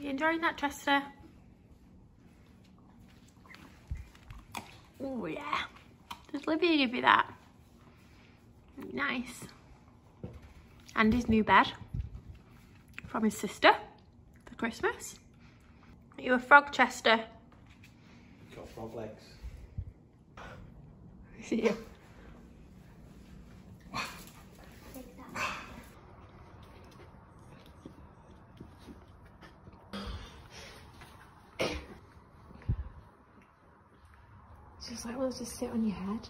You enjoying that, Chester? Oh yeah. Does Livia give you that? Nice. And his new bed from his sister for Christmas. Are you a frog, Chester? Got frog legs. See you. Just like, well, just sit on your head.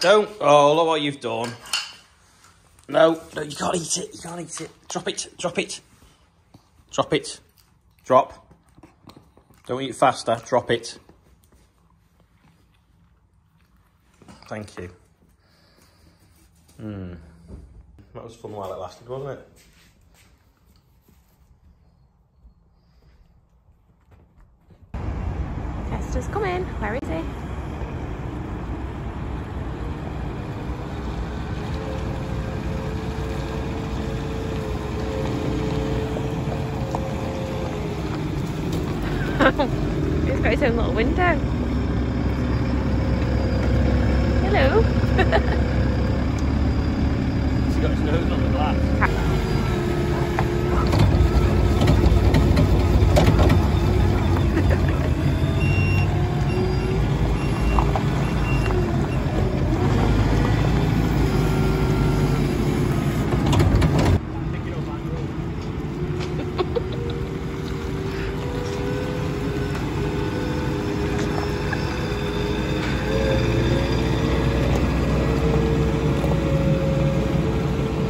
Don't. Oh, look what you've done. No, no, you can't eat it. You can't eat it. Drop it. Drop it. Drop it. Drop. Don't eat faster. Drop it. Thank you. Hmm. That was fun while it lasted, wasn't it? Chester's coming. Where is he? He's got his own little window. Hello. He's got his nose on the glass.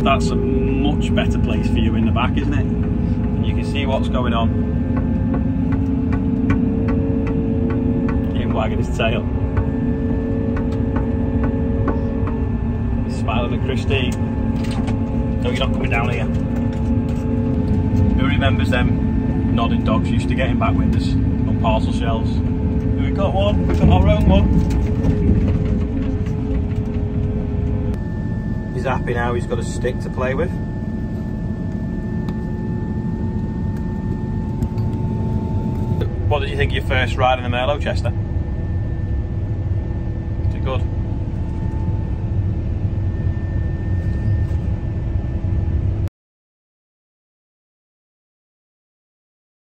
That's a much better place for you in the back, isn't it? You can see what's going on. Him wagging his tail. He's smiling at Christie. No, you're not coming down here. Who remembers them nodding dogs used to get in back windows on parcel shelves? We got one, we got our own one. He's happy now, he's got a stick to play with. What did you think of your first ride in the Merlo, Chester?